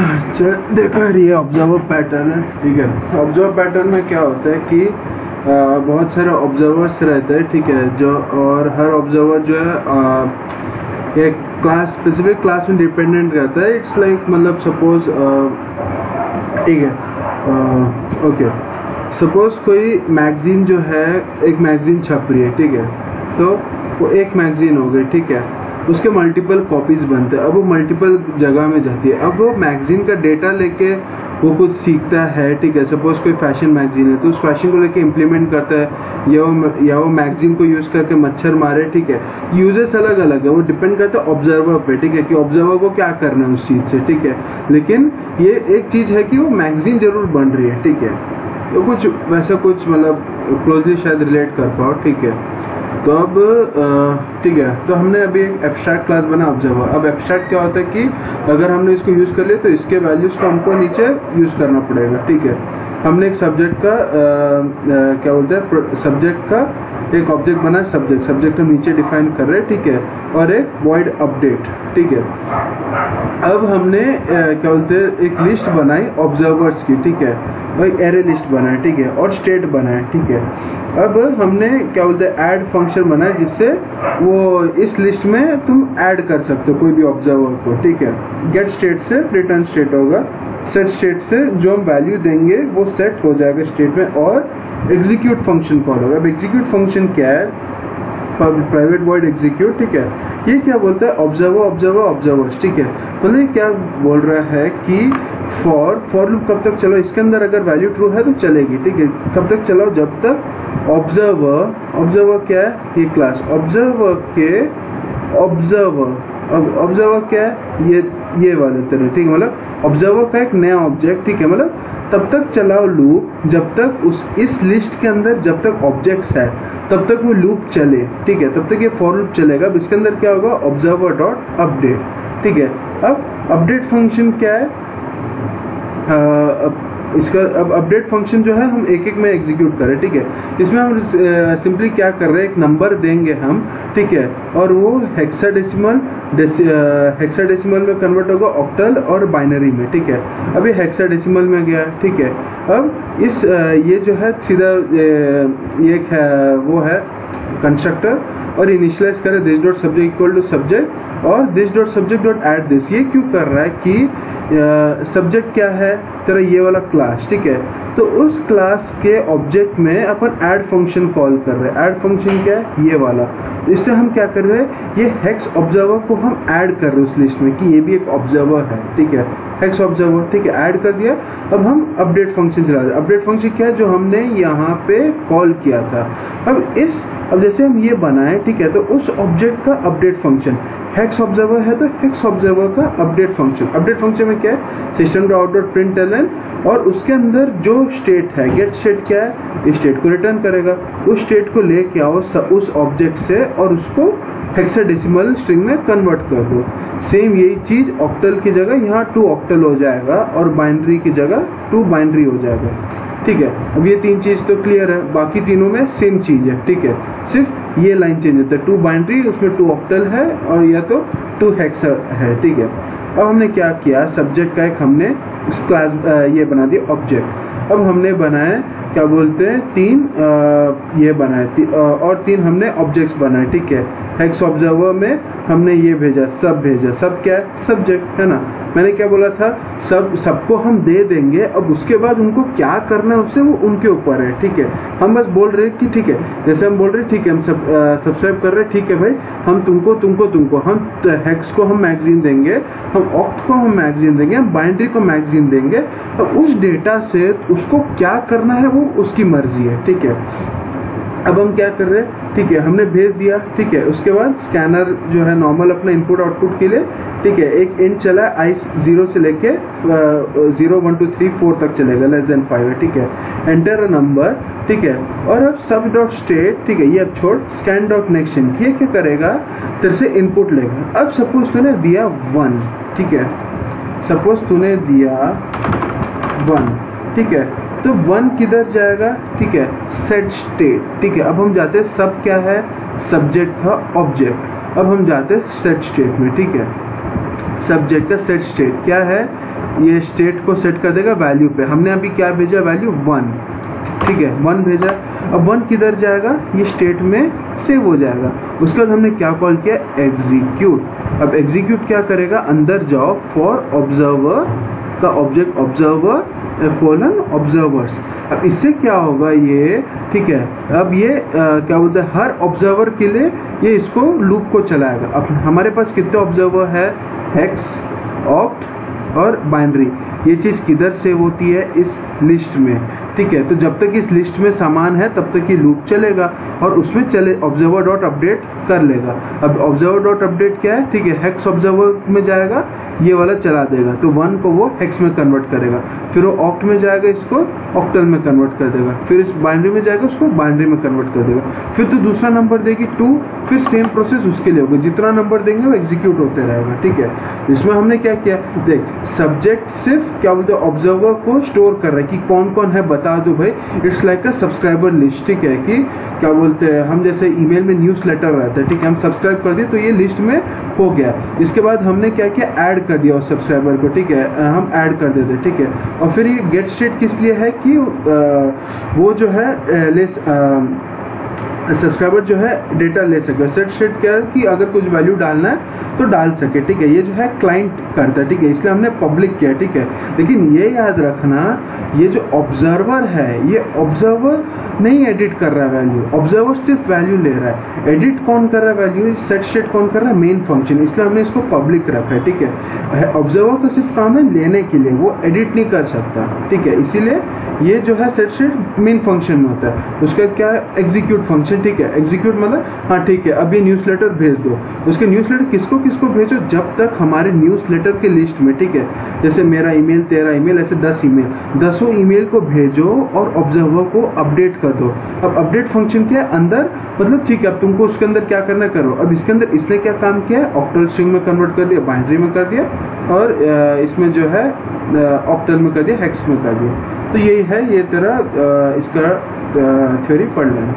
देखो ये observer pattern है ठीक है। ऑब्जर्वर पैटर्न में क्या होता है कि आ, बहुत सारे ऑब्जर्वर्स रहते हैं ठीक है जो और हर ऑब्जर्वर जो है आ, एक क्लास स्पेसिफिक क्लास में डिपेंडेंट रहता है। इट्स लाइक मतलब सपोज़ ठीक है ओके सपोज़ कोई मैगजीन जो है एक मैगजीन छप रही है ठीक है तो वो एक मैगजीन हो गई ठीक है। उसके मल्टीपल कॉपीज बनते हैं। अब वो मल्टीपल जगह में जाती है। अब वो मैगजीन का डेटा लेके वो कुछ सीखता है, ठीक है? सपोज़ कोई फ़ैशन मैगजीन है तो उस फ़ैशन को लेके इम्प्लीमेंट करता है। या वो या वो मैगजीन को यूज़ करके मच्छर मारे, ठीक है? यूजेस अलग अलग है। वो डिपेंड करता है ऑब्जर्वर पे, ठीक है? कि ऑब्जर्वर को क्या करना है उस चीज़ से, ठीक है? लेकिन ये एक चीज़ है कि वो मैगजीन ज़रूर बन रही है, ठीक है? तो कुछ वैसा कुछ मतलब क्लोजली शायद रिलेट कर पाओ, ठीक है? तो अब ठीक है तो हमने अभी एक एब्स्ट्रैक्ट क्लास बना ऑब्जर्वर अब एब्स्ट्रैक्ट क्या होता है कि अगर हमने इसको यूज़ कर लिया तो इसके वैल्यूज़ को हमको नीचे यूज़ करना पड़ेगा ठीक है। हमने एक सब्जेक्ट का आ, आ, क्या बोलते हैं सब्जेक्ट का एक ऑब्जेक्ट बना सब्जेक्ट सब्जेक्ट हम नीचे डिफाइन कर रहे हैं, ठीक है? और एक वॉइड अपडेट ठीक है? अब हमने क्या बोलते हैं, एक लिस्ट बनाई ऑब्जर्वर्स की, ठीक है? और एरे लिस्ट बनाए ठीक है? और स्टेट बनाए ठीक है? अब हमने, क्या बोलते हैं ऐड फ़ंक्शन बनाया जिससे वो इस लिस्ट में तुम ऐड कर सकते हो, कोई भी ऑब्जर्वर को, ठीक है? गेट स्टेट से रिटर्न स्टेट होगा सेट स्टेट से जो हम वैल्यू देंगे, वो सेट हो जाएगा स्टेट में, और एग्जीक्यूट फ़ंक्शन कॉल होगा? अब एग्जीक्यूट फ़ंक्शन क्या है? प्राइवेट वर्ड एग्जीक्यूट ठीक है? ये क्या बोलता है? ऑब्जर्वर ऑब्जर्वर ऑब्जर्वर्स ठीक है? मतलब क्या बोल रहा है कि फॉर फॉर लूप कब तक चलो? इसके अंदर अगर वैल्यू ट्रू है तो चलेगी, ठीक है? कब तक चलाओ जब तक ऑब्जर्वर ऑब्जर्वर क्या है? ये क्लास ऑब्जर्वर के ऑब्जर्वर अब ऑब्जर्वर क्या है? ये ये वाले तरह, ठीक है? मतलब ऑब्जर्वर का एक नया ऑब्जेक्ट ठीक है? मतलब तब तक चलाओ लूप जब तक उस इस लिस्ट के अंदर जब तक ऑब्जेक्ट्स है तब तक वो लूप चले ठीक है? तब तक ये फॉर लूप चलेगा। अब इसके अंदर क्या होगा? ऑब्जर्वर डॉट अपडेट ठीक है? अब अपडेट फ़ंक्शन क्या है? आ, इसका अब अपडेट फ़ंक्शन जो है हम एक एक में एग्जीक्यूट करें ठीक है? इसमें हम सिंपली क्या कर रहे हैं? एक नंबर देंगे हम ठीक है? और वो हेक्साडेसिमल हेक्साडेसिमल में कन्वर्ट होगा ऑक्टल और बाइनरी में, ठीक है? अब ये हेक्साडेसिमल में गया, ठीक है? अब इस ये जो है, सीधा, ये वो है कंस्ट्रक्टर और इनिशियलाइज करें this dot subject equal to subject और this dot subject dot add this ये क्यों कर रहा है कि सब्जेक्ट क्या है? तेरा ये वाला क्लास ठीक है? तो उस क्लास के ऑब्जेक्ट में अपन ऐड फ़ंक्शन कॉल कर रहे हैं। ऐड फ़ंक्शन क्या है? ये वाला। इससे हम क्या कर रहे हैं? ये हेक्स ऑब्जर्वर को हम ऐड कर रहे हैं उस लिस्ट में कि ये भी एक ऑब्जर्वर है, ठीक है? हेक्स ऑब्जर्वर ठीक है ऐड कर दिया। अब हम अपडेट फ़ंक्शन चला रहे अपडेट फ़ंक्शन क्या है? जो हमने यहाँ पे कॉल किया था। अब इस अब जैसे हम ये बनाए, ठीक है तो उस ऑब्जेक्ट का अपडेट फ़ंक्शन हेक्स ऑब्जर्वर है तो हेक्स ऑब्जर्वर का अपडेट फ़ंक्शन अपडेट फ़ंक्शन में क्या है? System dot dot print L और उसके अंदर जो स्टेट है गेट स्टेट क्या है? स्टेट को रिटर्न करेगा। उस स्टेट को लेके आओ उस ऑब्जेक्ट से और उसको हेक्साडेसिमल स्ट्रिंग में कन्वर्ट कर दो। सेम यही चीज़ ऑक्टल की जगह, यहाँ टू ऑक्टल हो जाएगा और बाइंड्री की जगह टू बाइंड्री हो जाएगा। ठीक है? अब ये तीन चीज़ तो क्लियर है बाकी तीनों में सेम चीज़ है ठीक है? सिर्फ़ ये लाइन चेंज होता है टू बाइंड्री उसमें टू ऑक्टल है और या तो टू हेक्स है ठीक है? अब हमने क्या किया? सब्जेक्ट का एक हमने क्लास ये बना दिया ऑब्जेक्ट अब हमने बनाया क्या बोलते हैं? तीन आ, ये बनाए ती, और तीन हमने ऑब्जेक्ट्स बनाए ठीक है? हेक्स ऑब्जर्वर में हमने ये भेजा, सब भेजा। सब क्या? है सब्जेक्ट है ना? मैंने क्या बोला था? सब, सबको हम दे देंगे, अब उसके बाद उनको क्या करना है उससे वो उनके ऊपर है, ठीक है? हम बस बोल रहे हैं कि ठीक है, जैसे हम बोल रहे हैं, ठीक है, हम सब सब्सक्राइब कर रहे हैं, ठीक है भाई, हम तुमको तुमको तुमको, हम हेक्स को हम मैगजीन देंगे, हम ऑक्ट को हम मैगजीन देंगे, हम बाइंड्री को मैगजीन देंगे अब उस डेटा से उसको क्या करना है वो उसकी मर्ज़ी है, ठीक है? अब हम क्या कर रहे हैं? ठीक है, हमने भेज दिया, ठीक है। उसके बाद स्कैनर जो है नॉर्मल अपना इनपुट आउटपुट के लिए, ठीक है, एक इंट चला आई ज़ीरो से लेके zero one two three four तक चलेगा लेस देन फाइव है, ठीक है। एंटर अ नंबर ठीक है। और अब सब डॉट स्टेट ठीक है, ये अब छोड़ स्कैन डॉट नेक्स्ट ये क्या करेगा? तेरे से इनपुट लेगा। अब सपोज़ तूने दिया वन ठीक है। सपोज़ तूने दिया वन ठीक है। तो वन किधर जाएगा? ठीक है सेट स्टेट ठीक है, अब हम जाते हैं सब क्या है? सब्जेक्ट था ऑब्जेक्ट अब हम जाते हैं सेट स्टेट में, ठीक है? सब्जेक्ट का सेट स्टेट क्या है? ये स्टेट को सेट कर देगा वैल्यू पे। हमने अभी क्या भेजा? वैल्यू वन ठीक है वन भेजा। अब वन किधर जाएगा? ये स्टेट में सेव हो जाएगा। उसके बाद हमने क्या कॉल किया? एग्जीक्यूट अब एग्जीक्यूट क्या करेगा? अंदर जाओ फॉर ऑब्जर्वर का ऑब्जेक्ट ऑब्जर्वर कोलन ऑब्जर्वर्स अब इससे क्या होगा ये? ठीक है। अब ये आ, क्या बोलते हैं हर ऑब्जर्वर के लिए ये इसको लूप को चलाएगा। अब हमारे पास कितने ऑब्जर्वर है? हेक्स ऑप्ट और बाइनरी ये चीज़ किधर सेव होती है? इस लिस्ट में। ठीक है तो जब तक इस लिस्ट में सामान है तब तक ये लूप चलेगा और उसमें चले ऑब्जर्वर डॉट अपडेट कर लेगा। अब ऑब्जर्वर डॉट अपडेट क्या है? ठीक है हेक्स ऑब्जर्वर में जाएगा। ये वाला चला देगा। तो वन को वो हेक्स में कन्वर्ट करेगा। फिर वो ऑक्ट में जाएगा इसको ऑक्टल में कन्वर्ट कर देगा। फिर इस बाइंड्री में जाएगा, उसको बाइंड्री में कन्वर्ट कर देगा। फिर तो दूसरा नंबर देगी टू फिर सेम प्रोसेस उसके लिए होगा। जितना नंबर देंगे वो एग्जीक्यूट होते रहेगा, ठीक है? इसमें हमने क्या किया? देख सब्जेक्ट सिर्फ़ क्या बोलते ऑब्जर्वर को स्टोर कर रहा है कि कौन कौन है, बता दो भाई। It's like a subscriber list ठीक है कि क्या बोलते हैं, हम जैसे ईमेल में न्यूज़ लेटर रहता है, ठीक है? हम सब्सक्राइब कर दिए तो ये लिस्ट में हो गया। इसके बाद हमने क्या किया? ऐड कर दिया उस सब्सक्राइबर को, ठीक है? हम ऐड कर देते हैं ठीक है? और फिर ये गेट स्टेट किस लिए है कि वो जो है लेस सब्सक्राइबर जो है डेटा ले सके। सेट शेट क्या है कि अगर कुछ वैल्यू डालना है तो डाल सके, ठीक है? ये जो है क्लाइंट करता है, ठीक है? इसलिए हमने पब्लिक किया, ठीक है? लेकिन ये याद रखना, ये जो ऑब्जर्वर है, ये ऑब्जर्वर नहीं एडिट कर रहा है वैल्यू ऑब्जर्वर सिर्फ़ वैल्यू ले रहा है। एडिट कौन कर रहा है वैल्यू सेट शेट कौन कर रहा है? मेन फ़ंक्शन इसलिए हमने इसको पब्लिक रखा है, ठीक है? ऑब्जर्वर का सिर्फ़ काम है लेने के लिए, वो एडिट नहीं कर सकता, ठीक है? इसीलिए ये जो है सेट शेट मेन फ़ंक्शन में होता है। उसका क्या है? एग्जीक्यूट फ़ंक्शन ठीक है? एग्जीक्यूट मतलब हाँ ठीक है अब ये न्यूज़ लेटर भेज दो। उसके न्यूज़ लेटर किसको किसको भेजो? जब तक हमारे न्यूज़ लेटर के लिस्ट में, ठीक है? जैसे मेरा ईमेल तेरा ईमेल ऐसे दस ईमेल दसों ईमेल को भेजो और ऑब्जर्वर को अपडेट कर दो। अब अपडेट फ़ंक्शन क्या है? अंदर मतलब ठीक है, अब तुमको उसके अंदर क्या करना करो। अब इसके अंदर इसने क्या काम किया है? ऑक्टल स्ट्रिंग में कन्वर्ट कर दिया बाइंड्री में कर दिया और इसमें जो है ऑक्टल में कर दिया हेक्स में कर दिया। तो यही है ये तेरा इसका थ्योरी पढ़ लेना।